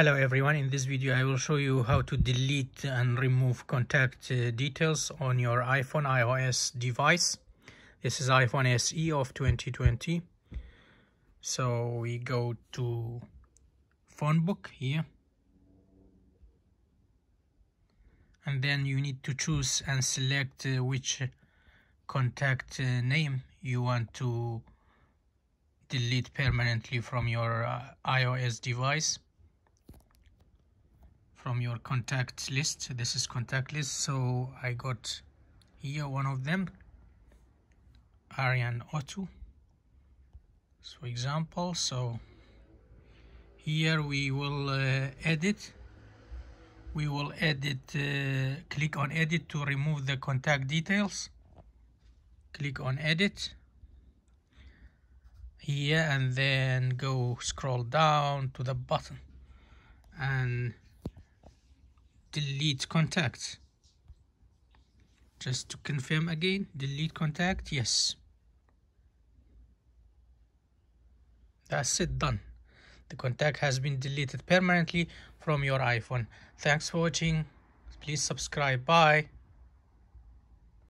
Hello everyone, in this video I will show you how to delete and remove contact uh, details on your iPhone iOS device. This is iPhone SE of 2020. So we go to phone book here. And then you need to choose and select uh, which contact uh, name you want to delete permanently from your uh, iOS device from your contact list. This is contact list. So I got here one of them Arian Otto. So for example so here we will uh, edit. We will edit uh, click on edit to remove the contact details. Click on edit. Here and then go scroll down to the bottom. And delete contact. Just to confirm again delete contact yes. That's it done. The contact has been deleted permanently from your iphone. Thanks for watching. Please subscribe. Bye